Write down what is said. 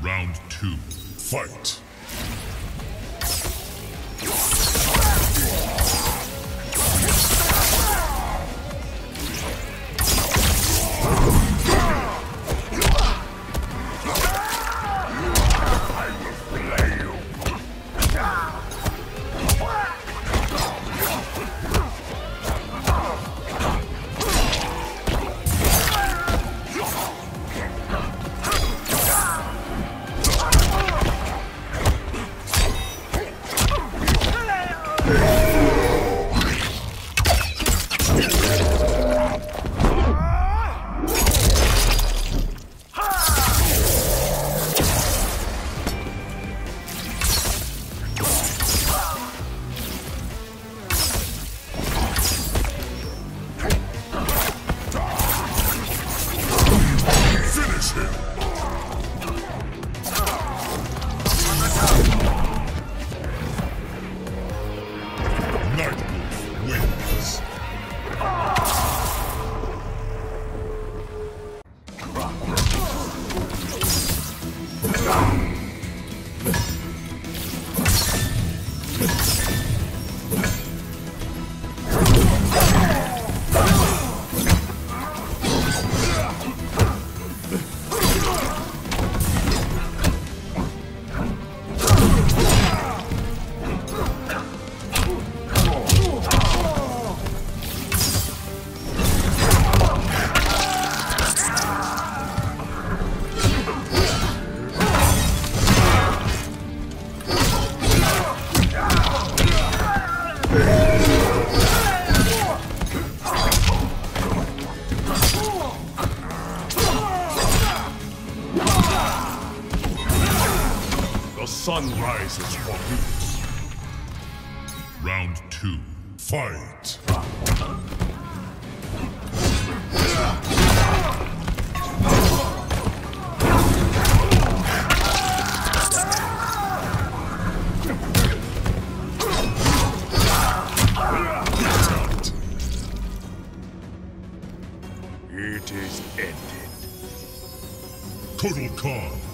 Round two. Fight! Finish The sun rises for peace. Round two. Fight! It is ended. Total Khan